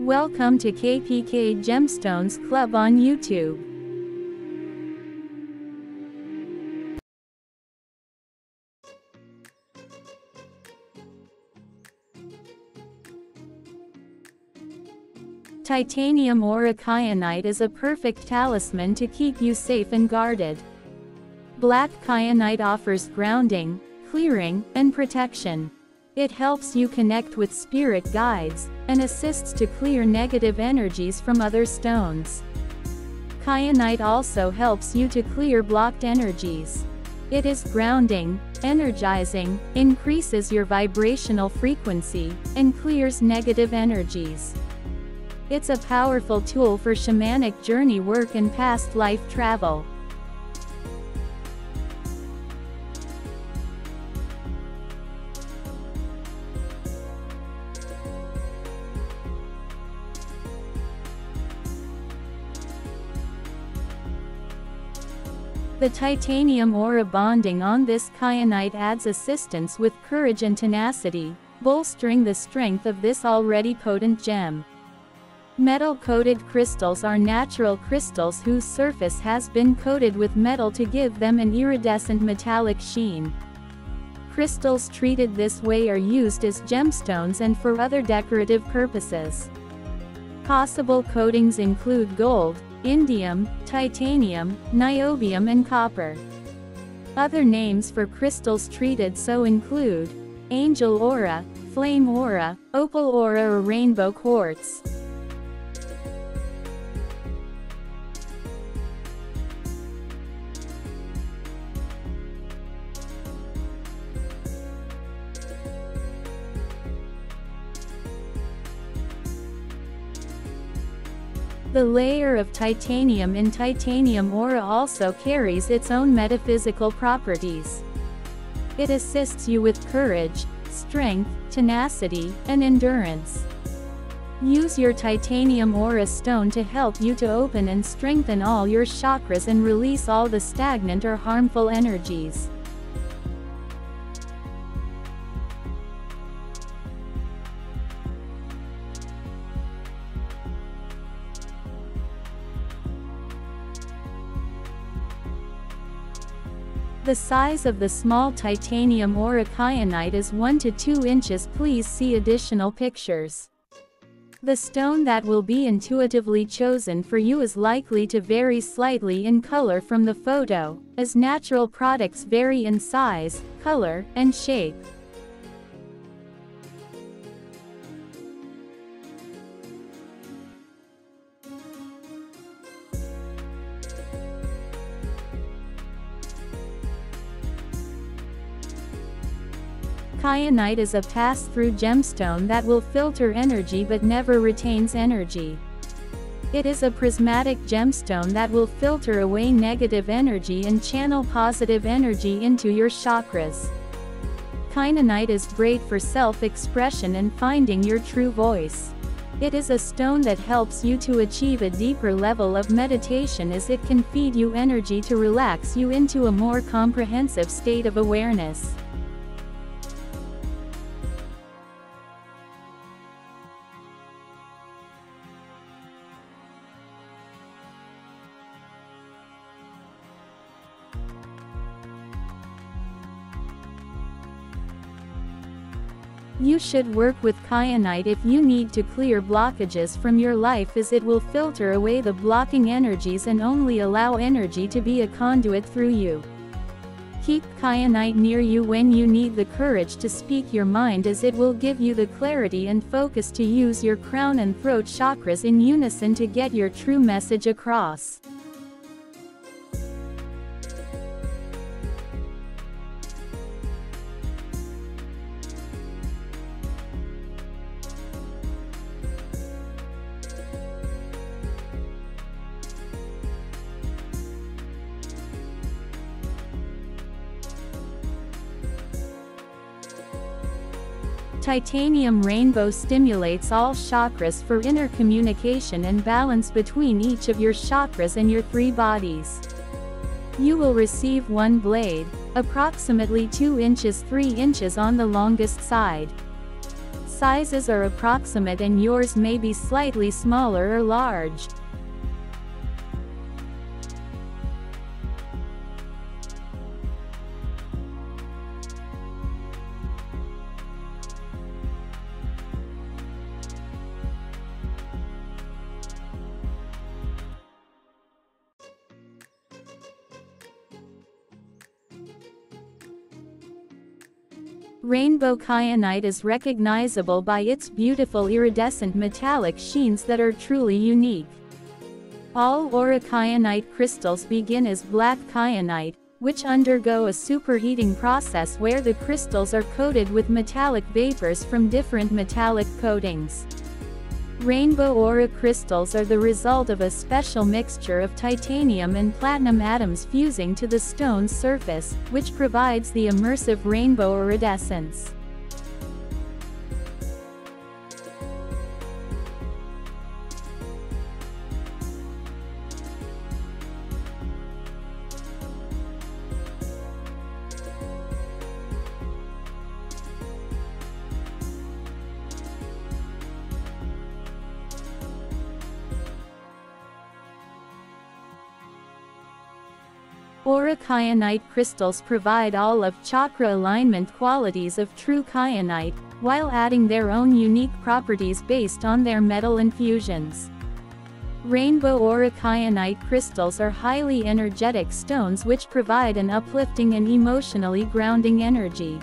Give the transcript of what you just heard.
Welcome to KPK Gemstones Club on YouTube. Titanium aura kyanite is a perfect talisman to keep you safe and guarded. Black kyanite offers grounding, clearing, and protection. It helps you connect with spirit guides, and assists to clear negative energies from other stones. Kyanite also helps you to clear blocked energies. It is grounding, energizing, increases your vibrational frequency, and clears negative energies. It's a powerful tool for shamanic journey work and past life travel. The titanium aura bonding on this kyanite adds assistance with courage and tenacity, bolstering the strength of this already potent gem. Metal-coated crystals are natural crystals whose surface has been coated with metal to give them an iridescent metallic sheen. Crystals treated this way are used as gemstones and for other decorative purposes. Possible coatings include gold, indium, titanium, niobium and copper. Other names for crystals treated so include angel aura, flame aura, opal aura or rainbow quartz. The layer of titanium in titanium aura also carries its own metaphysical properties. It assists you with courage, strength, tenacity, and endurance. Use your titanium aura stone to help you to open and strengthen all your chakras and release all the stagnant or harmful energies. The size of the small titanium aura is 1 to 2 inches please see additional pictures. The stone that will be intuitively chosen for you is likely to vary slightly in color from the photo, as natural products vary in size, color, and shape. Kyanite is a pass-through gemstone that will filter energy but never retains energy. It is a prismatic gemstone that will filter away negative energy and channel positive energy into your chakras. Kyanite is great for self-expression and finding your true voice. It is a stone that helps you to achieve a deeper level of meditation as it can feed you energy to relax you into a more comprehensive state of awareness. You should work with kyanite if you need to clear blockages from your life as it will filter away the blocking energies and only allow energy to be a conduit through you. Keep kyanite near you when you need the courage to speak your mind as it will give you the clarity and focus to use your crown and throat chakras in unison to get your true message across. Titanium Rainbow stimulates all chakras for inner communication and balance between each of your chakras and your three bodies. You will receive one blade, approximately 2 inches 3 inches on the longest side. sizes are approximate and yours may be slightly smaller or large. Rainbow kyanite is recognizable by its beautiful iridescent metallic sheens that are truly unique. All aura kyanite crystals begin as black kyanite, which undergo a superheating process where the crystals are coated with metallic vapors from different metallic coatings. Rainbow aura crystals are the result of a special mixture of titanium and platinum atoms fusing to the stone's surface, which provides the immersive rainbow iridescence. Aura kyanite crystals provide all of chakra alignment qualities of true kyanite, while adding their own unique properties based on their metal infusions. Rainbow aura kyanite crystals are highly energetic stones which provide an uplifting and emotionally grounding energy.